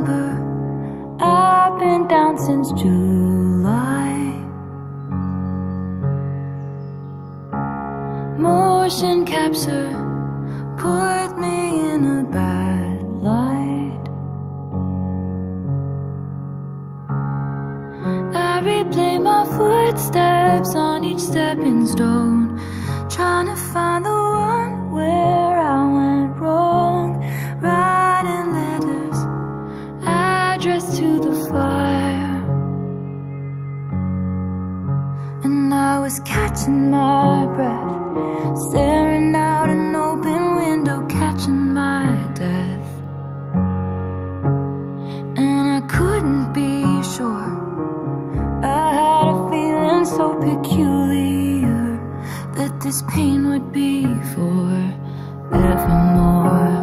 September. I've been down since July. Motion capture put me in a bad light. I replay my footsteps on each stepping stone, trying to find the was catching my breath. Staring out an open window, catching my death. And I couldn't be sure. I had a feeling so peculiar that this pain would be forevermore. Hey,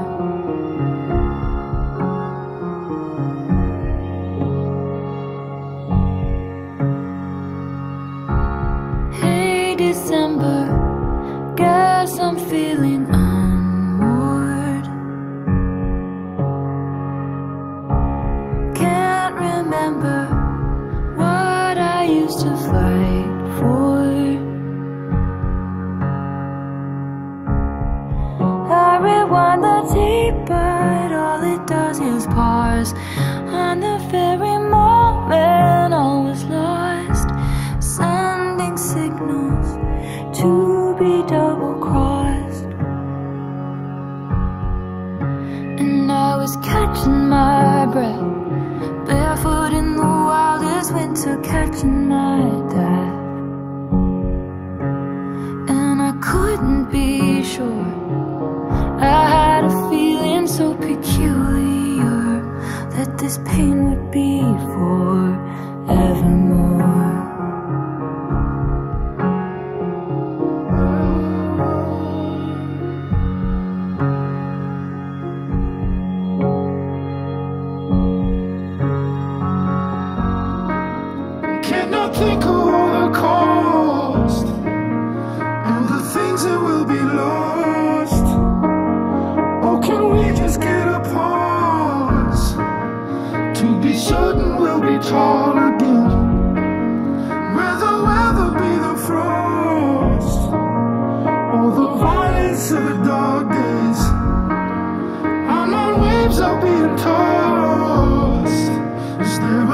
used to fight for. I rewind the tape, but all it does is pause on the very moment I was lost, sending signals to be double crossed. And I was catching winter, catching my death. And I couldn't be sure. I had a feeling so peculiar that this pain would be forevermore. The weather be the frost or the violence of the dark days. I'm on waves, I'll be tossed. Is there a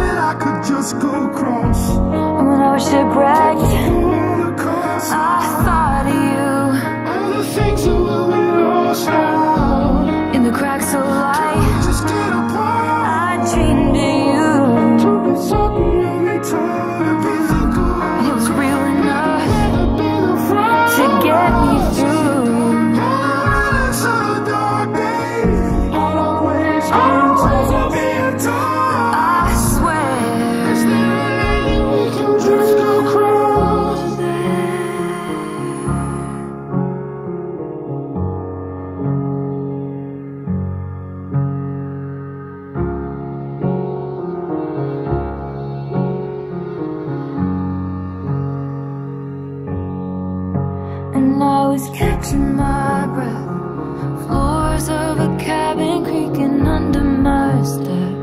that I could just go across? And when I was shipwrecked, And I was catching my breath. Floors of a cabin creaking under my step.